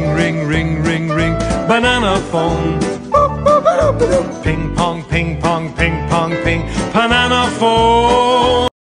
ring, ring, ring, ring, ring. Banana phone. Ping pong, ping pong, ping pong, ping. Banana phone.